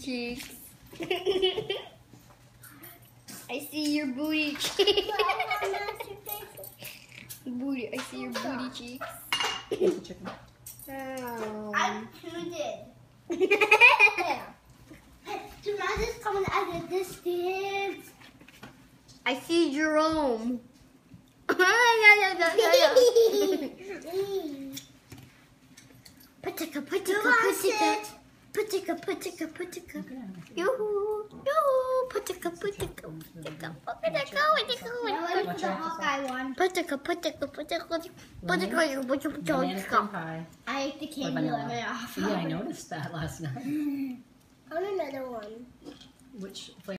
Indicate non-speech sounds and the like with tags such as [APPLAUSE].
cheeks. I see your booty cheeks. booty. I see your booty cheeks. Chicken. Oh. I'm included. Yeah. Just come out of this distance. I see Jerome. Patika, patika, patika. Patika, patika, patika. Yoo-hoo, yoo-hoo. Patika. Patika, patika, I patika. like the Hawkeye one. Patika. Patika, patika, Banana cream patika. pie. I ate the candy lemon off. [LAUGHS] Yeah, I noticed that last night. [LAUGHS] I want another one. Which flavor?